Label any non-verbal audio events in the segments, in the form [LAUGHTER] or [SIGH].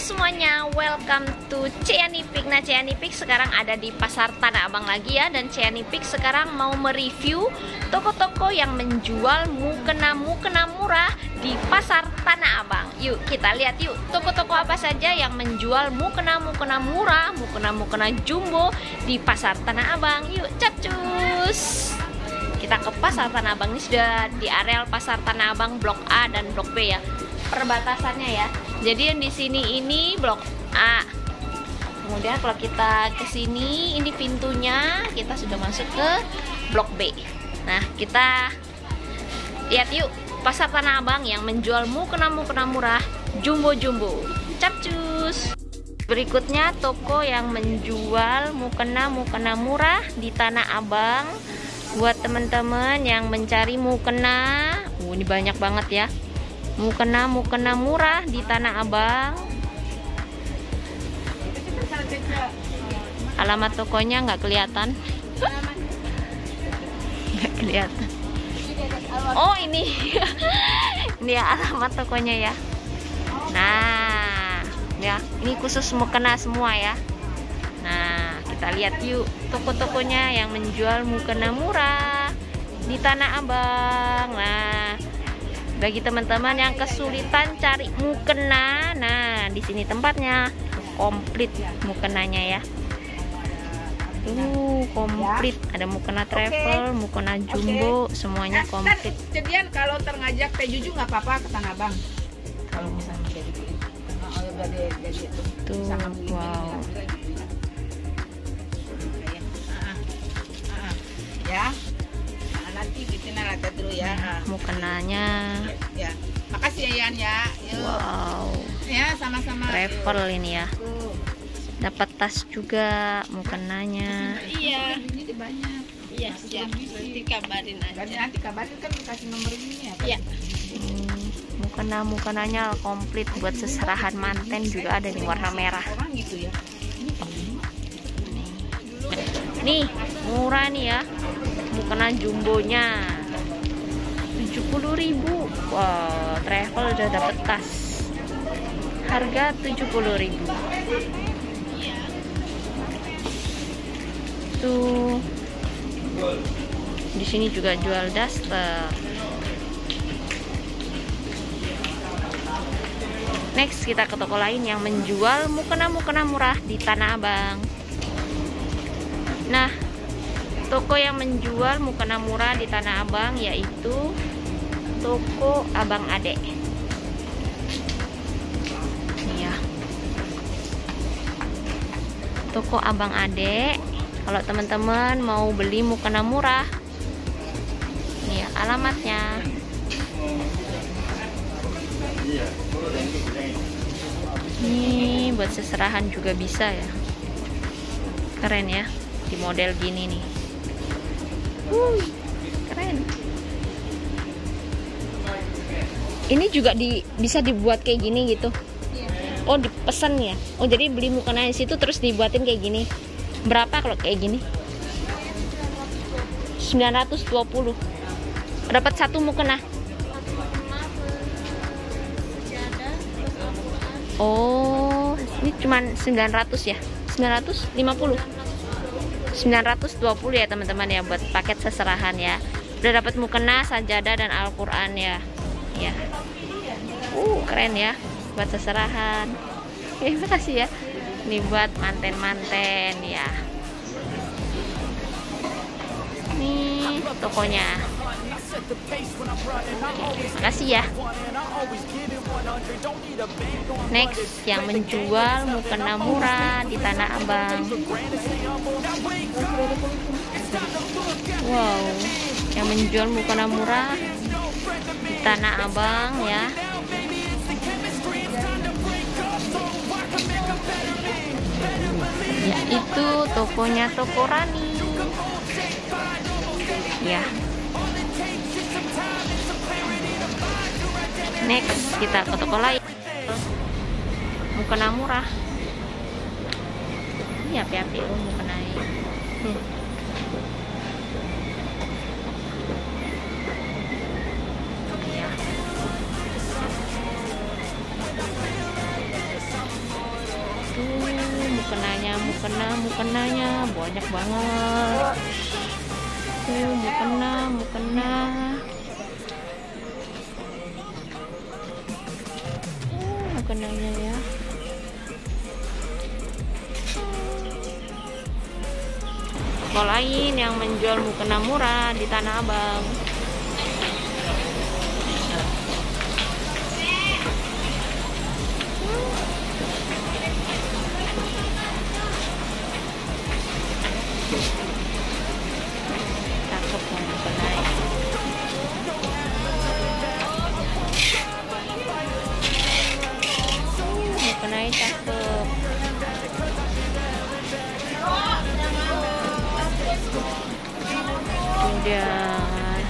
semuanya, welcome to Cianipik. Nah, Cianipik sekarang ada di Pasar Tanah Abang lagi ya. Dan Cianipik sekarang mau mereview toko-toko yang menjual mukena-mukena murah di Pasar Tanah Abang. Yuk, kita lihat yuk, toko-toko apa saja yang menjual mukena-mukena murah Mukena-mukena jumbo di Pasar Tanah Abang. Yuk, capcus kita ke Pasar Tanah Abang. Ini sudah di areal Pasar Tanah Abang Blok A dan Blok B ya. Perbatasannya ya. Jadi yang di sini ini blok A. Kemudian kalau kita ke sini ini pintunya kita sudah masuk ke blok B. Nah, kita lihat yuk Pasar Tanah Abang yang menjual mukena-mukena murah jumbo-jumbo. Capcus. Berikutnya toko yang menjual mukena-mukena murah di Tanah Abang buat teman-teman yang mencari mukena. Uh, ini banyak banget ya mukena mukena murah di Tanah Abang. Alamat tokonya nggak kelihatan. Nggak kelihatan. Oh ini. [LAUGHS] Ini ya alamat tokonya ya. Nah ya ini khusus mukena semua ya. Nah kita lihat yuk toko-tokonya yang menjual mukena murah di Tanah Abang. Nah bagi teman-teman yang kesulitan cari mukena nah di sini tempatnya komplit mukenanya ya. Uh komplit. Ada mukena travel okay. mukena jumbo okay. semuanya komplit. Cedian kalau terngajak teh juju nggak apa-apa ke Tanah Abang. Kalau misalnya jadi oh jadi jadi tuh wow. Ya nanti bikin rata dulu ya. Mukenanya. Ya. Makasih ya Yan ya. Yuk. Wow. Ya, sama-sama. Travel Yuk. ini ya. Dapat tas juga mukenanya. Iya. Ini banyak. Iya, siap. Nanti kabarin aja. Nanti kabarin kan dikasih nomor ini ya. Iya. Hmm, mukena mukenanya komplit buat seserahan manten juga ada nih warna merah. gitu ya. Nih, murah nih ya mukena jumbonya. 70.000 wow travel udah dapet tas. Harga 70.000 tuh. Di sini juga jual daster next kita ke toko lain yang menjual mukena-mukena murah di Tanah Abang. Nah toko yang menjual mukena murah di Tanah Abang yaitu toko Abang Ade. Ya toko Abang Ade kalau teman-teman mau beli mukena murah ini ya alamatnya. Ini buat seserahan juga bisa ya. Keren ya di model gini nih Keren. Ini juga di bisa dibuat kayak gini gitu. Oh, dipesan ya. Oh, jadi beli mukena di situ terus dibuatin kayak gini. Berapa kalau kayak gini? 920. Dapat satu mukena. Oh, ini cuman 900 ya? 950. 920 ya teman-teman ya buat paket seserahan ya. Udah dapat mukena sajadah dan Al-Quran ya. Ya. Uh keren ya buat seserahan. [LAUGHS] Terima kasih ya. Ini buat manten-manten ya. Nih tokonya Oke, makasih ya. Next yang menjual mukena murah di Tanah Abang. Wow yang menjual mukena murah di Tanah Abang ya. Itu tokonya toko Rani. Ya next kita ke toko lain. Mukena murah. Ini api-api oh mukena hmm. tuh mukenanya mukena mukenanya banyak banget. Tuh mukena mukena mukenanya ya. Toko lain yang menjual mukena murah di Tanah Abang kemudian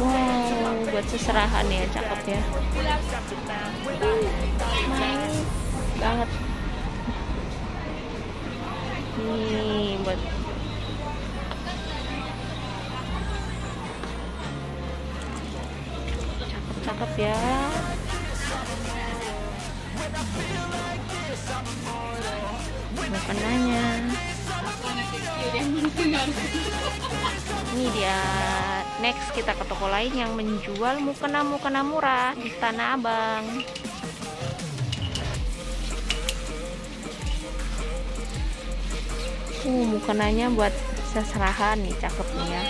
wow buat seserahan ya cakep ya. Nice banget. Nih buat cakep cakep ya ini dia. Next kita ke toko lain yang menjual mukena-mukena murah di Tanah Abang. Uh mukenanya buat seserahan nih cakep nih ya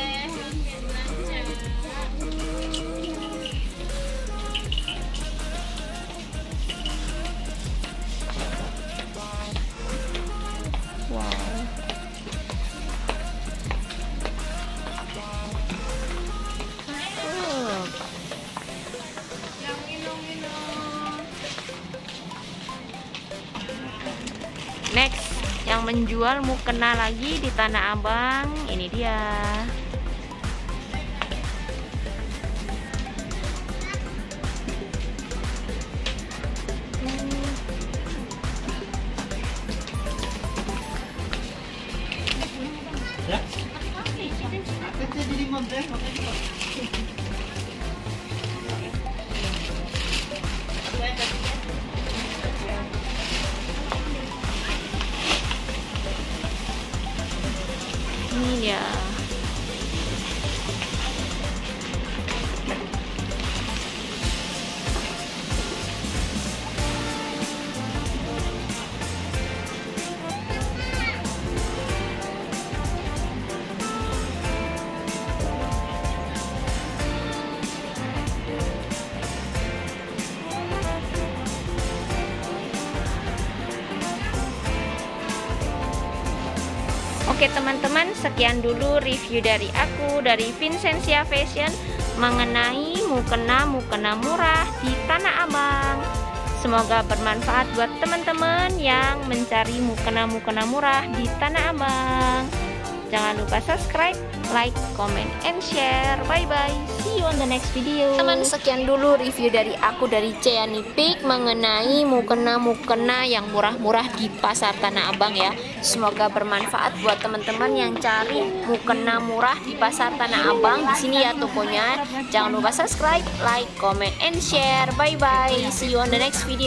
menjual mukena lagi di Tanah Abang, ini dia. Dia. Oke teman-teman, sekian dulu review dari aku dari Vincentia Fashion mengenai mukena-mukena murah di Tanah Abang. Semoga bermanfaat buat teman-teman yang mencari mukena-mukena murah di Tanah Abang. Jangan lupa subscribe, like, comment, and share. Bye-bye. See you on the next video. Teman, sekian dulu review dari aku dari Ceani Peak mengenai mukena-mukena yang murah-murah di Pasar Tanah Abang ya. Semoga bermanfaat buat teman-teman yang cari mukena murah di Pasar Tanah Abang. Di sini ya tokonya. Jangan lupa subscribe, like, comment, and share. Bye-bye. See you on the next video.